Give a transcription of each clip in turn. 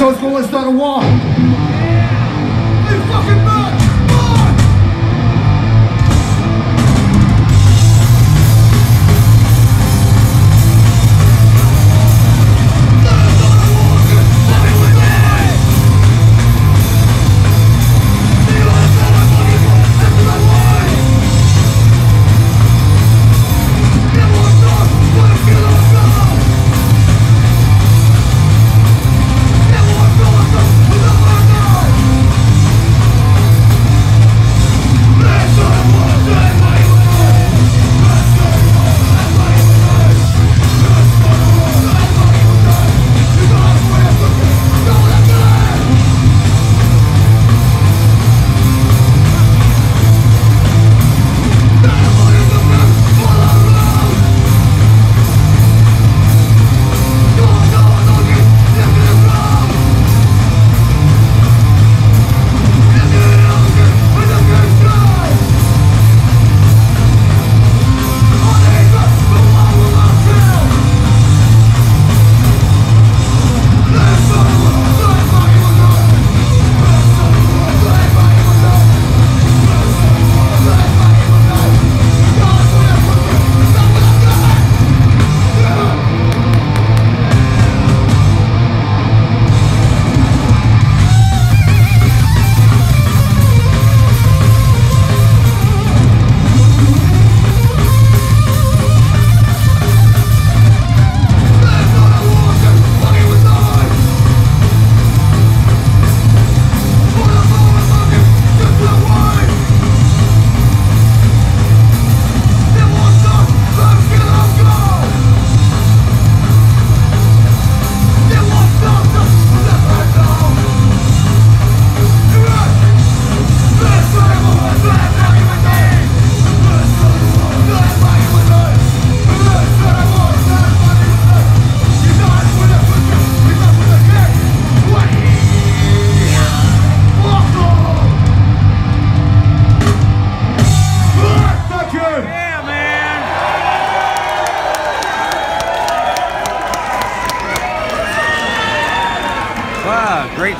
mental is not a war. You fucking!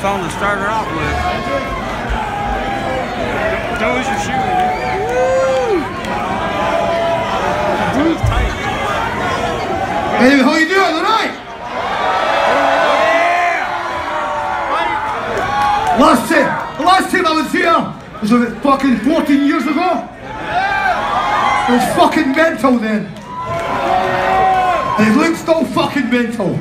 Song to start her off with. Don't lose your shoe. Woo! how you doing tonight? Last time, the last time I was here was about fucking 14 years ago. It was fucking mental then. And it looks so fucking mental.